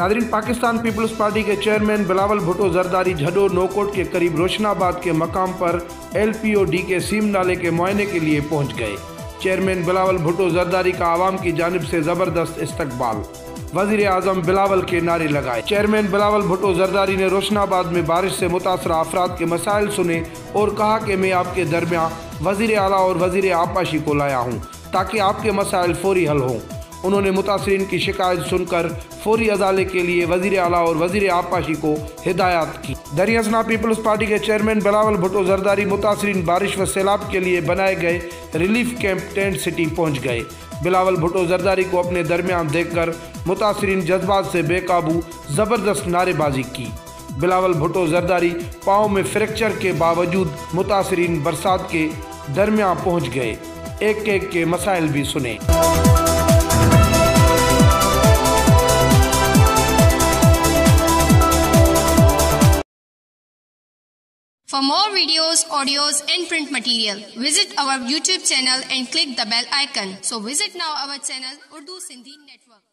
Nadreen Pakistan peoples party के chairman Bilawal Bhutto, Zardari झडो, Naukot के करीब रोशनाबाद के मकाम पर एल पी ओ डी के सीम नाले के मुआयने के लिए पहुँच गए। चेयरमैन बिलावल भुटो जरदारी का आवाम की जानब से ज़बरदस्त इस्तकबाल। वज़ीर अजम बिलावल के नारे लगाए। चेयरमैन बिलावल भुटो जरदारी ने रोशनाबाद में बारिश से मुतासर अफराद के मसाइल सुने और कहा कि मैं आपके दरमियान वज़ीर अला और वज़ीर आपाशी को लाया हूँ, ताकि आपके मसाइल फौरी हल हों। उन्होंने मुतासरीन की शिकायत सुनकर फौरी अदाले के लिए वज़ीर अला और वज़ीर आपाशी को हिदायत की। दरियासना पीपल्स पार्टी के चेयरमैन बिलावल भुट्टो जरदारी मुतासरीन बारिश व सैलाब के लिए बनाए गए रिलीफ कैंप टेंट सिटी पहुँच गए। बिलावल भुट्टो जरदारी को अपने दरमियान देखकर मुतासरीन जज्बात से बेकाबू ज़बरदस्त नारेबाजी की। बिलावल भुट्टो जरदारी पाँव में फ्रैक्चर के बावजूद मुतासरीन बरसात के दरमियान पहुँच गए। एक एक के मसाइल भी सुने For more videos, audios and print material, visit our YouTube channel and click the bell icon. So visit now our channel Urdu Sindhi Network.